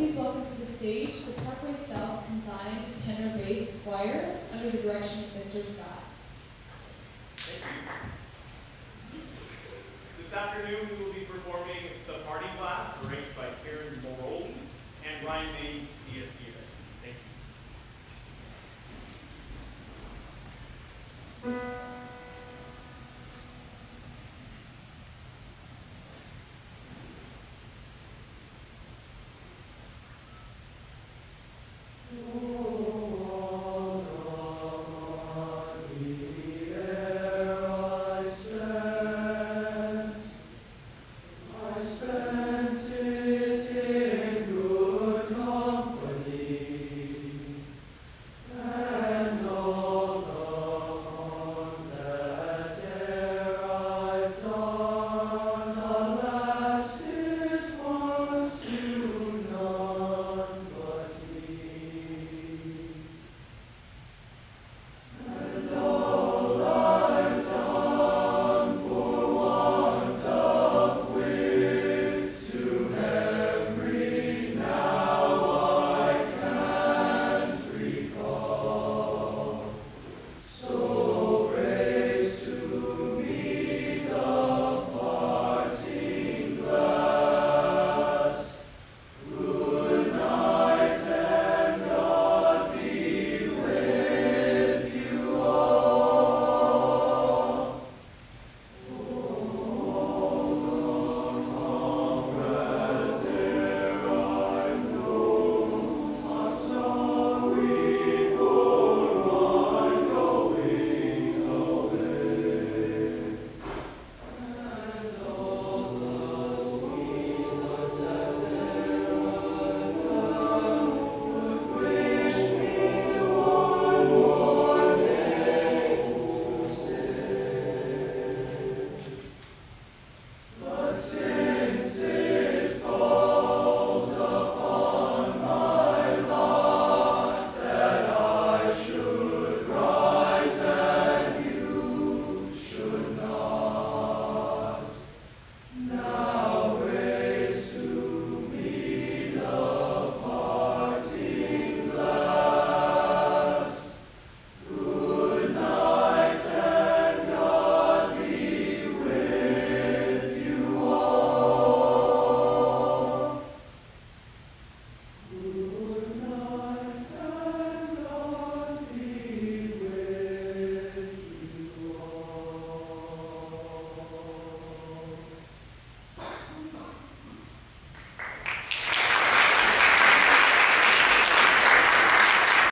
please welcome to the stage the Parkway South Combined Tenor Bass Choir under the direction of Mr. Scott. This afternoon, we will be performing The Parting Glass, arranged by Karen Moroli, and Ryan Mays Mm-hmm.